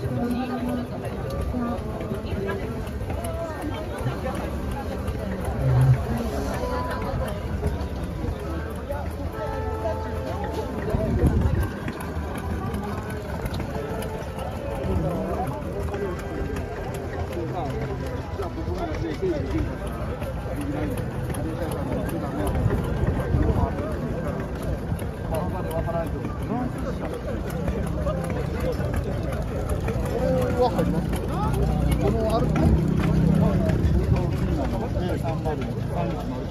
すみません。Tabii. Anladım.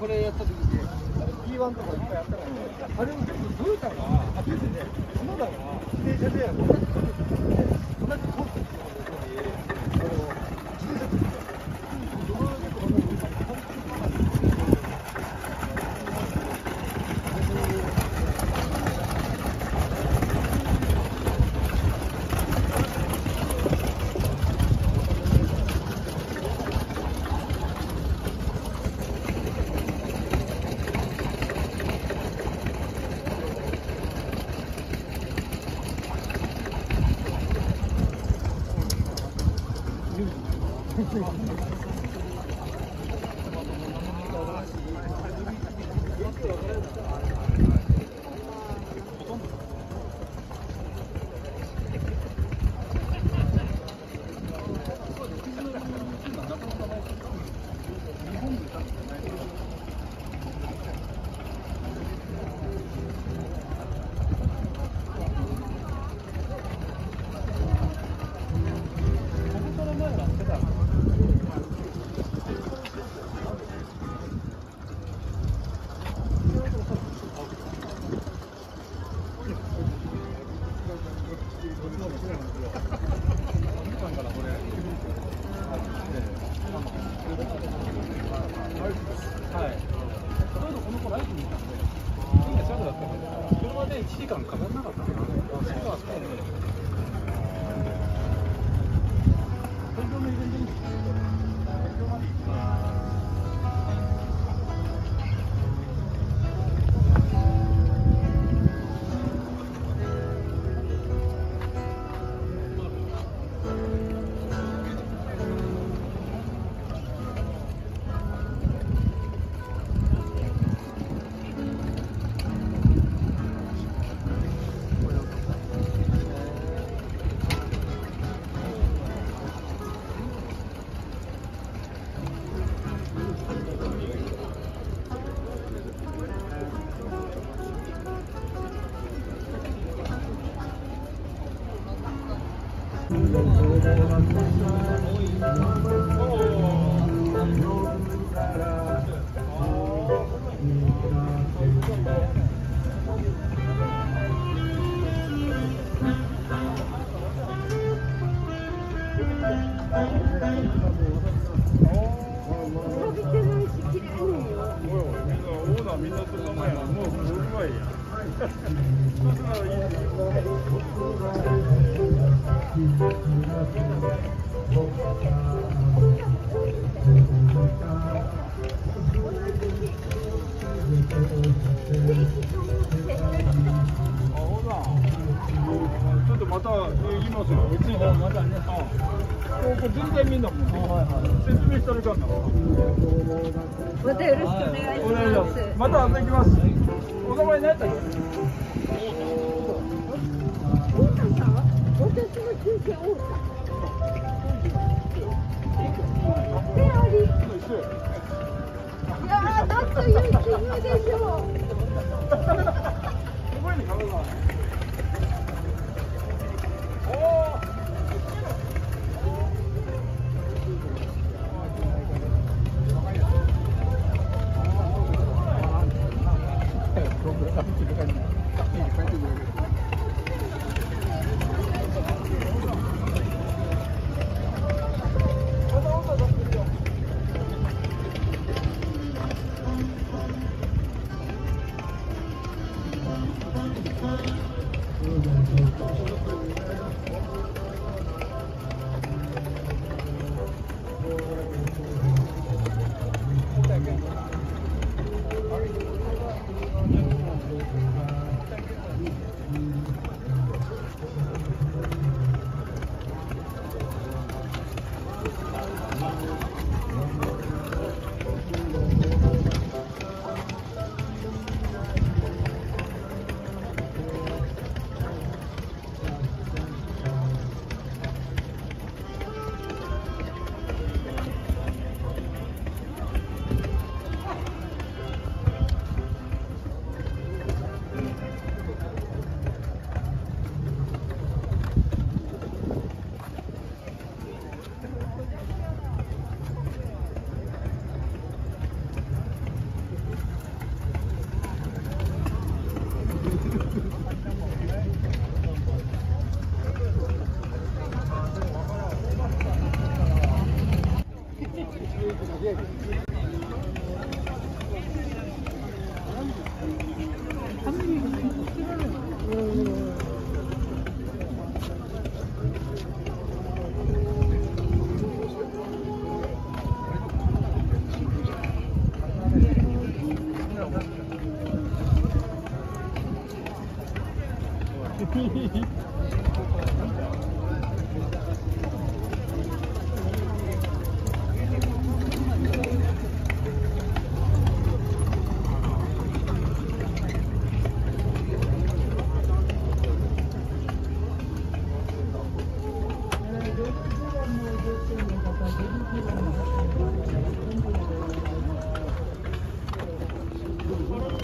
これやった時に P1 とかいっぱいやったから、あれを全部トヨタが、あ、トヨタで、角田が自転車で同じこと同じコースで。ちょっともう生身がおとなしい。ちょっとまた言いますよ。ここ全然みんなもん。説明したらかんな。またよろしくお願いしお願いしまますす。また遊びます。お名前何やったっけ？太田さん私の中継太田でありいやーだという気分でしょう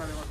para